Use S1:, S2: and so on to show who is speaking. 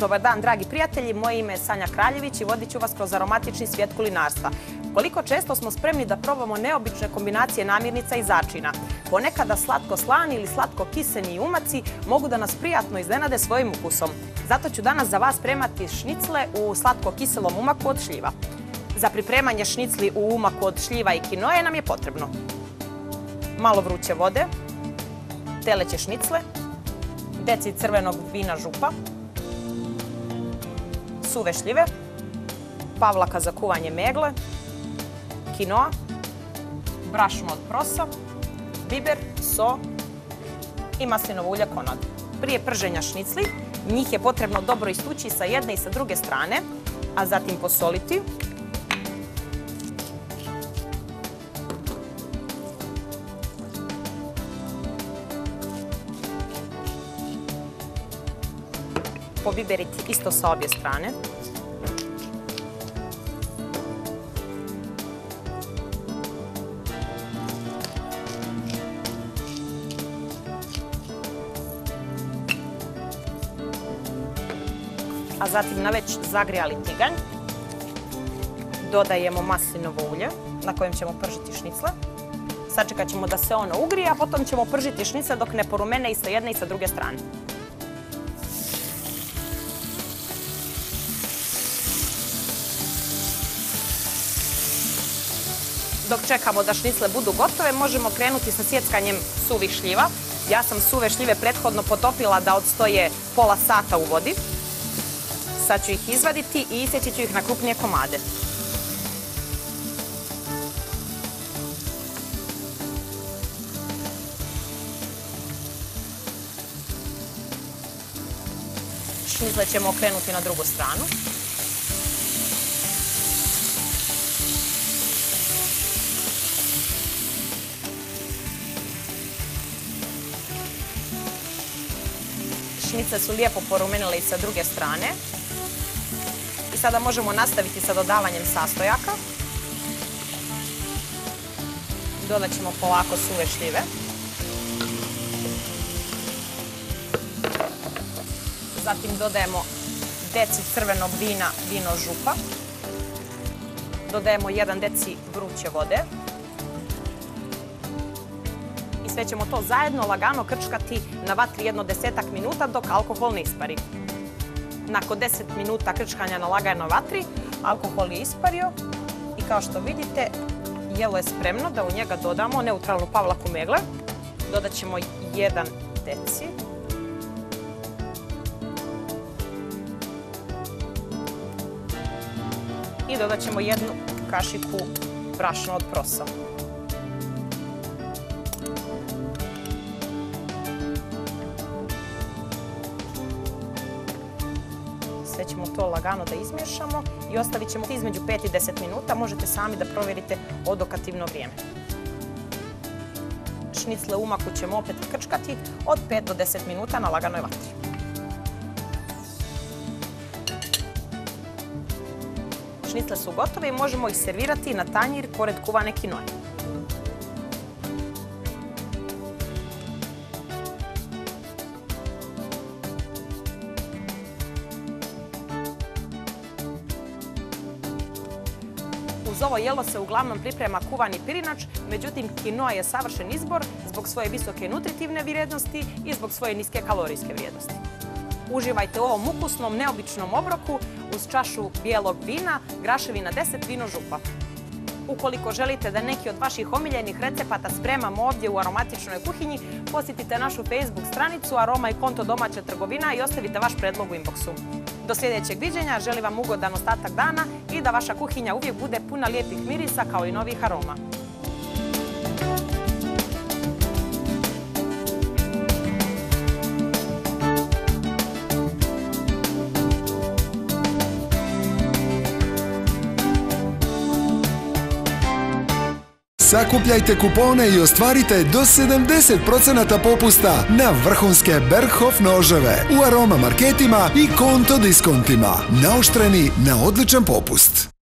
S1: Dobar dan, dragi prijatelji. Moje ime je Sanja Kraljević i vodit ću vas kroz aromatični svijet kulinarstva. Koliko često smo spremni da probamo neobične kombinacije namirnica i začina. Ponekada slatko-slani ili slatko-kiseni umaci mogu da nas prijatno iznenade svojim ukusom. Zato ću danas za vas spremati šnicle u slatko-kiselom umaku od šljiva. Za pripremanje šnicli u umaku od šljiva i kinoje nam je potrebno malo vruće vode, teleće šnicle, deci crvenog vina župa, suve šljive, pavlaka za kuvanje megle, kinoa, brašno od prosa, biber, so i maslinovo ulje konad. Prije prženja šnicli njih je potrebno dobro istući sa jedne i sa druge strane, a zatim posoliti pobiberiti isto sa obje strane. A zatim na već zagrijali tiganj dodajemo maslinovo ulje na kojem ćemo pržiti šnicle. Sačekat ćemo da se ono ugrije, a potom ćemo pržiti šnicle dok ne porumene i sa jedne i sa druge strane. Dok čekamo da šnicle budu gotove, možemo krenuti sa sjeckanjem suvih šljiva. Ja sam suve šljive prethodno potopila da odstoje pola sata u vodi. Sad ću ih izvaditi i isjeći ću ih na krupnije komade. Šnicle ćemo okrenuti na drugu stranu. Šnice su lijepo porumenile i sa druge strane. I sada možemo nastaviti sa dodavanjem sastojaka. Dodat ćemo polako suve šljive. Zatim dodajemo deci crvenog vina, vino župa. Dodajemo jedan deci vruće vode sve ćemo to zajedno lagano krčkati na vatri jedno desetak minuta dok alkohol ne ispari. Nakon 10 minuta krčkanja na laganoj vatri, alkohol je ispario i kao što vidite, jelo je spremno da u njega dodamo neutralnu pavlaku megle. Dodat ćemo jedan deci. I dodat ćemo jednu kašiku brašna od prosa. Sve ćemo to lagano da izmiješamo i ostavit ćemo između 5 i 10 minuta. Možete sami da provjerite odokativno vrijeme. Šnicle umaku ćemo opet krčkati od 5 do 10 minuta na laganoj vatri. Šnicle su gotove i možemo ih servirati na tanjir pored kuvane kinoje. Uz ovo jelo se uglavnom priprema kuvani pirinač, međutim kinoa je savršen izbor zbog svoje visoke nutritivne vrijednosti i zbog svoje niske kalorijske vrijednosti. Uživajte u ovom ukusnom, neobičnom obroku uz čašu bijelog vina, graševina 10 vino župa. Ukoliko želite da neki od vaših omiljenih recepata spremamo ovdje u aromatičnoj kuhinji, posjetite našu Facebook stranicu Aroma i konto domaća trgovina i ostavite vaš predlog u inboxu. Do sljedećeg viđenja želim vam ugodan ostatak dana i da vaša kuhinja uvijek bude puna lijepih mirisa kao i novih aroma.
S2: Sakupljajte kupone i ostvarite do 70% popusta na vrhunske Berghof noževe u aroma marketima i konto diskontima. Naoštreni na odličan popust.